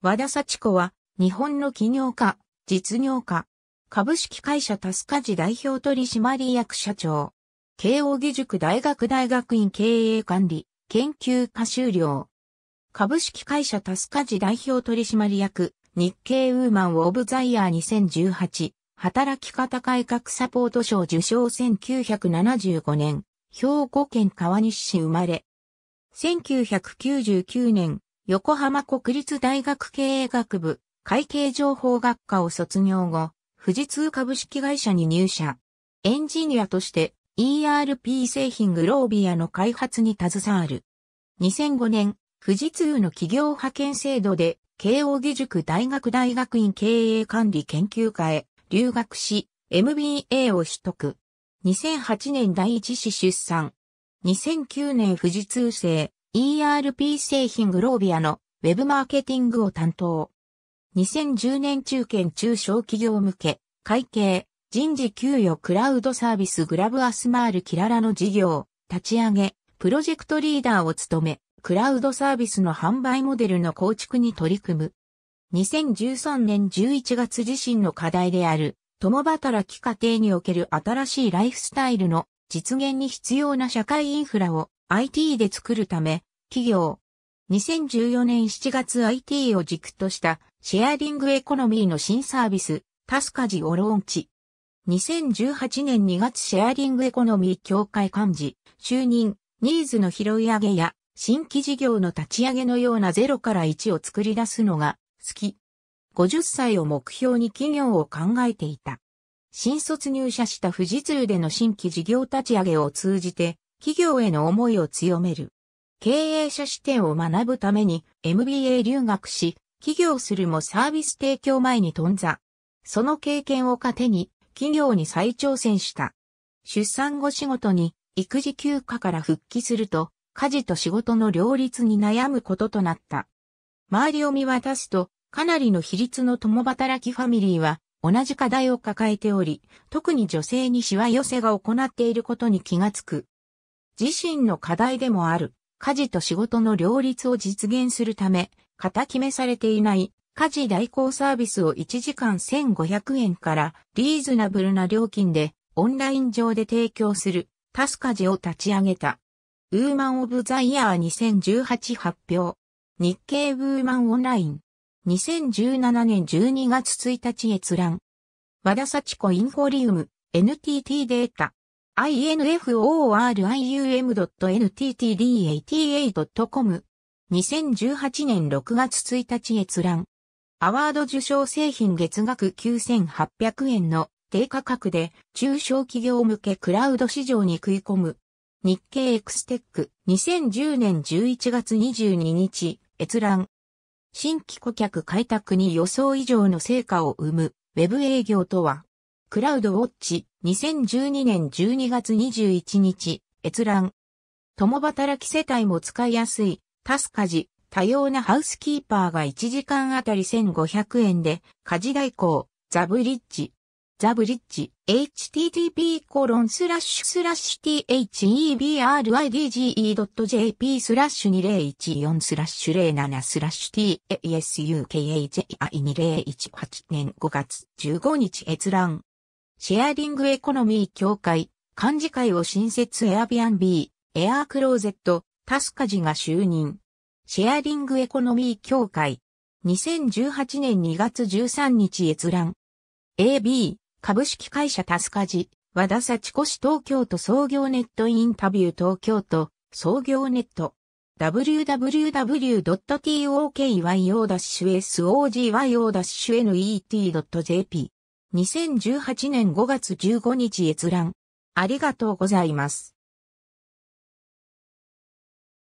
和田幸子は、日本の起業家、実業家、株式会社タスカジ代表取締役社長、慶応義塾大学大学院経営管理、研究科修了。株式会社タスカジ代表取締役、日経ウーマンオブザイヤー2018、働き方改革サポート賞受賞1975年、兵庫県川西市生まれ。1999年、横浜国立大学経営学部、会計情報学科を卒業後、富士通株式会社に入社。エンジニアとして ERP 製品グロービアの開発に携わる。2005年、富士通の企業派遣制度で、慶応義塾大学大学院経営管理研究科へ留学し、MBA を取得。2008年第一子出産。2009年富士通製 ERP 製品グロービアのウェブマーケティングを担当。2010年中堅中小企業向け、会計、人事給与クラウドサービスグラブアスマールキララの事業、立ち上げ、プロジェクトリーダーを務め、クラウドサービスの販売モデルの構築に取り組む。2013年11月自身の課題である、共働き家庭における新しいライフスタイルの実現に必要な社会インフラを IT で作るため、企業。2014年7月 IT を軸としたシェアリングエコノミーの新サービス、タスカジをローンチ。2018年2月シェアリングエコノミー協会幹事、就任、ニーズの拾い上げや新規事業の立ち上げのような0から1を作り出すのが好き。50歳を目標に企業を考えていた。新卒入社した富士通での新規事業立ち上げを通じて、企業への思いを強める。経営者視点を学ぶために MBA 留学し、企業するもサービス提供前に頓挫。その経験を糧に、企業に再挑戦した。出産後仕事に育児休暇から復帰すると、家事と仕事の両立に悩むこととなった。周りを見渡すと、かなりの比率の共働きファミリーは同じ課題を抱えており、特に女性にしわ寄せが行っていることに気がつく。自身の課題でもある、家事と仕事の両立を実現するため、型決めされていない家事代行サービスを1時間1500円からリーズナブルな料金でオンライン上で提供するタスカジを立ち上げた。ウーマンオブザイヤー2018発表。日経ウーマンオンライン。2017年12月1日閲覧。和田幸子インフォリウム、NTT データ。inforium.nttdata.com。2018年6月1日閲覧。アワード受賞製品月額9800円の低価格で中小企業向けクラウド市場に食い込む。日経エクステック2010年11月22日閲覧。新規顧客開拓に予想以上の成果を生む、ウェブ営業とは、クラウド Watch 2012年12月21日、閲覧。共働き世帯も使いやすい、タスカジ、多様なハウスキーパーが1時間あたり1500円で、家事代行、 THE BRIDGE、THE BRIDGE、http コロンスラッシュスラッシュ thebridge.jp スラッシュ2014スラッシュ07スラッシュ tasukaji2018 年5月15日閲覧。シェアリングエコノミー協会、幹事会を新設エアビアンビー、エアークローゼット、タスカジが就任。シェアリングエコノミー協会、2018年2月13日閲覧。AB、株式会社タスカジ、和田幸子市東京都創業ネットインタビュー東京都創業ネット www.tokyo-sogyo-net.jp 2018年5月15日閲覧ありがとうございます。